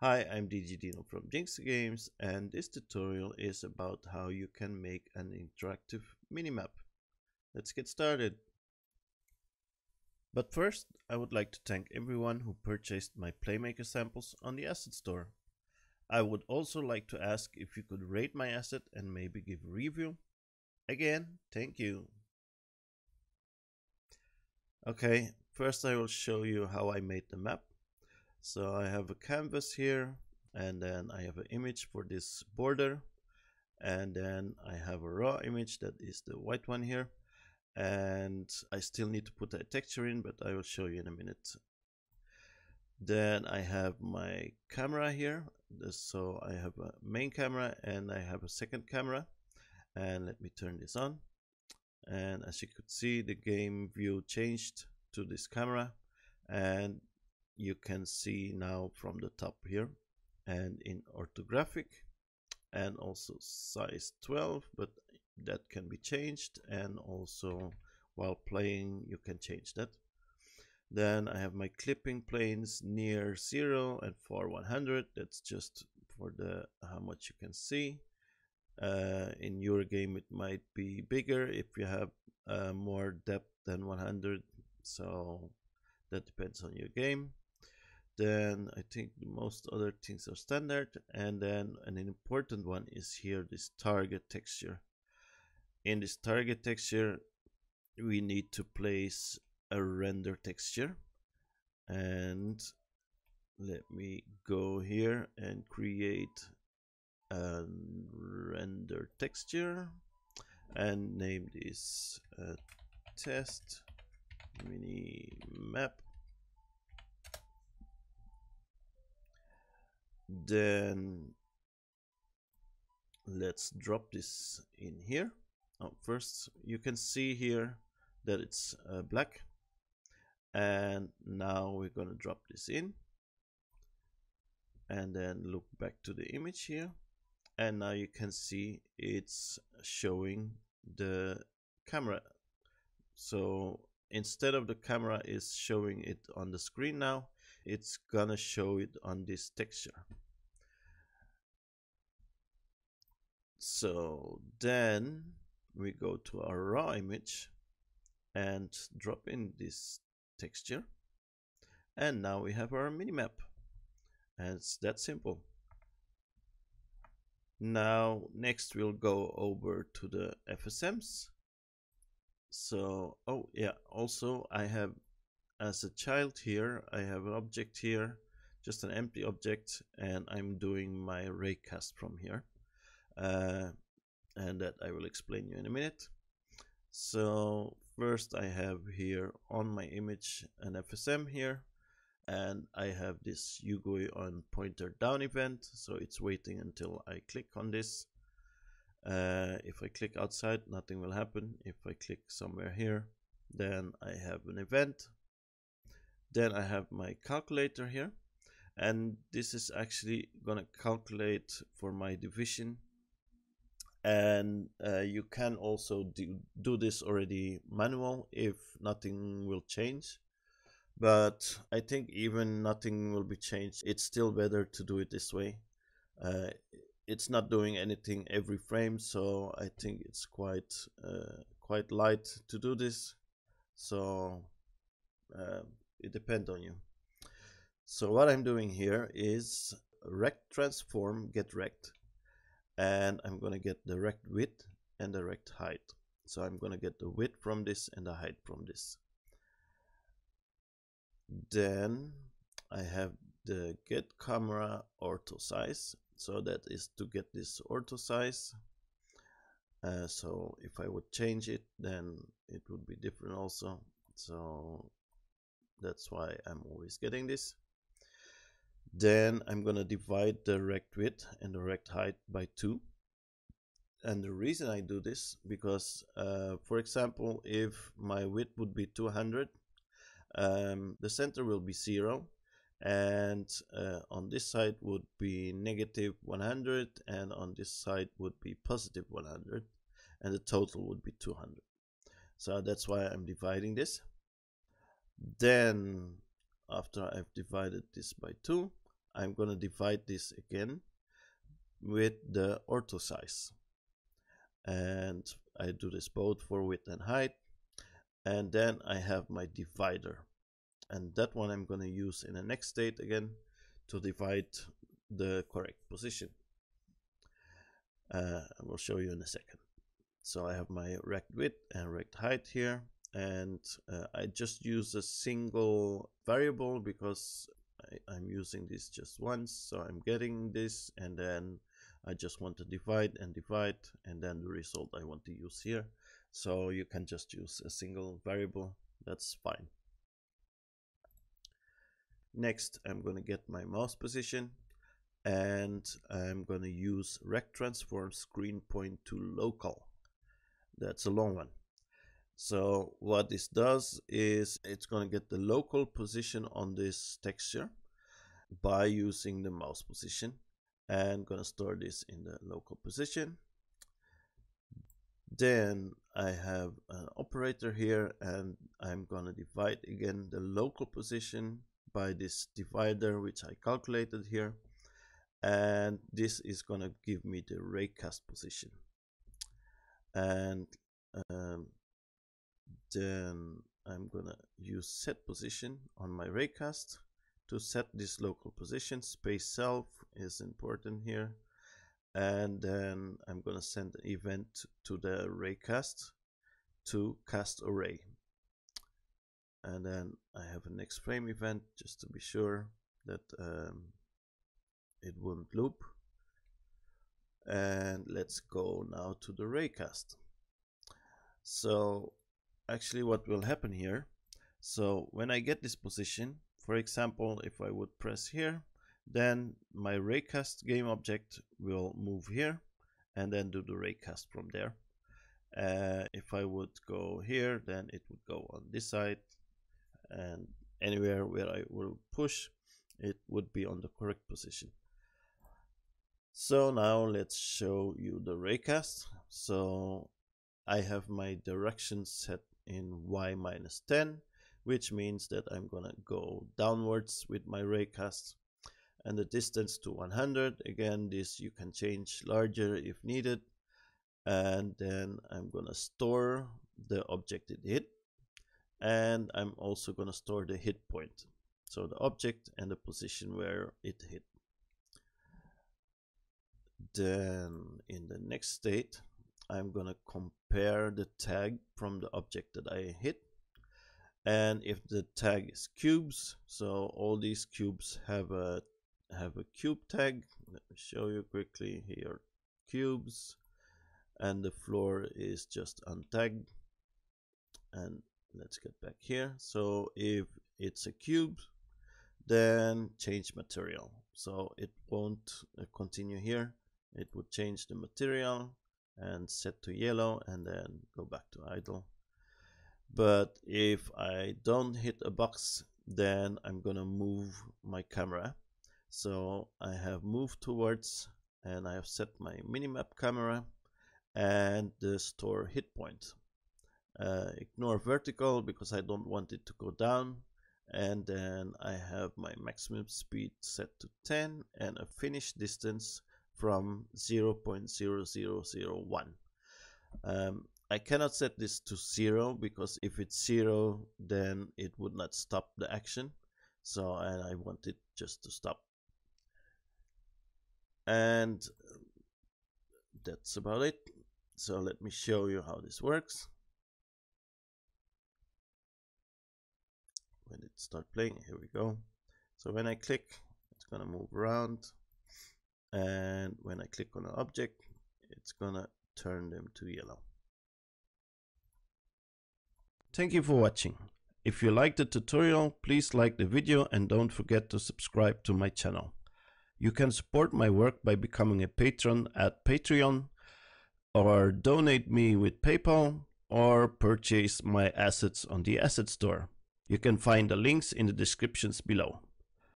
Hi, I'm DigiDino from Jinxter Games and this tutorial is about how you can make an interactive minimap. Let's get started. But first, I would like to thank everyone who purchased my Playmaker samples on the asset store. I would also like to ask if you could rate my asset and maybe give a review. Again, thank you. Okay, first I will show you how I made the map. So I have a canvas here and then I have an image for this border and then I have a raw image that is the white one here. And I still need to put a texture in but I will show you in a minute. Then I have my camera here. So I have a main camera and I have a second camera. And let me turn this on. And as you could see the game view changed to this camera. And you can see now from the top here and in orthographic and also size 12 but that can be changed. And also while playing you can change that. Then I have my clipping planes near 0 and far 100 that's just for the how much you can see. Uh, in your game it might be bigger if you have uh, more depth than 100 so that depends on your game then I think most other things are standard and then an important one is here this target texture. In this target texture we need to place a render texture and let me go here and create a render texture and name this uh, test mini map then let's drop this in here. Oh, first you can see here that it's uh, black. And now we're going to drop this in. And then look back to the image here. And now you can see it's showing the camera. So instead of the camera is showing it on the screen now it's gonna show it on this texture so then we go to our raw image and drop in this texture. And now we have our minimap. And it's that simple. Now next we'll go over to the FSMs so oh yeah also I have as a child here I have an object here just an empty object and I'm doing my raycast from here uh, and that I will explain you in a minute. So first I have here on my image an FSM here and I have this UGUI on pointer down event so it's waiting until I click on this. Uh, if I click outside nothing will happen. If I click somewhere here then I have an event. Then I have my calculator here and this is actually gonna calculate for my division and uh, you can also do, do this already manual if nothing will change. But I think even nothing will be changed it's still better to do it this way. Uh, it's not doing anything every frame so I think it's quite uh, quite light to do this. So uh, it depends on you. So what I'm doing here is rect transform get rect and I'm gonna get the rect width and the rect height. So I'm gonna get the width from this and the height from this. Then I have the get camera ortho size. So that is to get this ortho size. Uh, so if I would change it then it would be different also. So that's why I'm always getting this then I'm gonna divide the rect width and the rect height by 2 and the reason I do this because uh, for example if my width would be 200 um, the center will be 0 and uh, on this side would be negative 100 and on this side would be positive 100 and the total would be 200 so that's why I'm dividing this. Then after I've divided this by 2 I'm going to divide this again with the ortho size. And I do this both for width and height. And then I have my divider. And that one I'm going to use in the next state again to divide the correct position. Uh, I will show you in a second. So I have my rect width and rect height here and uh, I just use a single variable because I, am using this just once so I'm getting this and then I just want to divide and divide and then the result I want to use here. So you can just use a single variable. That's fine. Next I'm going to get my mouse position and I'm going to use rect transform screen point to local. That's a long one so what this does is it's going to get the local position on this texture by using the mouse position and going to store this in the local position. Then I have an operator here and I'm going to divide again the local position by this divider which I calculated here and this is going to give me the raycast position and um, then I'm gonna use set position on my raycast to set this local position. Space self is important here. And then I'm gonna send an event to the raycast to cast a ray. And then I have a next frame event just to be sure that um, it won't loop. And let's go now to the raycast. So actually what will happen here. So when I get this position for example if I would press here then my raycast game object will move here and then do the raycast from there. Uh, if I would go here then it would go on this side and anywhere where I will push it would be on the correct position. So now let's show you the raycast. So I have my direction set in y minus 10 which means that I'm gonna go downwards with my raycast and the distance to 100 again this you can change larger if needed. And then I'm gonna store the object it hit. And I'm also gonna store the hit point. So the object and the position where it hit. Then in the next state I'm gonna compare the tag from the object that I hit. And if the tag is cubes so all these cubes have a have a cube tag. Let me show you quickly here. Cubes. And the floor is just untagged. And let's get back here. So if it's a cube then change material. So it won't uh, continue here. It would change the material and set to yellow and then go back to idle. But if I don't hit a box then I'm gonna move my camera. So I have moved towards and I have set my minimap camera and the store hit point. Uh, ignore vertical because I don't want it to go down. And then I have my maximum speed set to 10 and a finish distance from 0.0001. Um, I cannot set this to zero because if it's zero, then it would not stop the action. So, and I want it just to stop. And that's about it. So let me show you how this works. When it start playing, here we go. So when I click, it's gonna move around and when I click on an object it's gonna turn them to yellow. Thank you for watching. If you liked the tutorial, please like the video and don't forget to subscribe to my channel. You can support my work by becoming a patron at Patreon or donate me with PayPal or purchase my assets on the asset store. You can find the links in the descriptions below.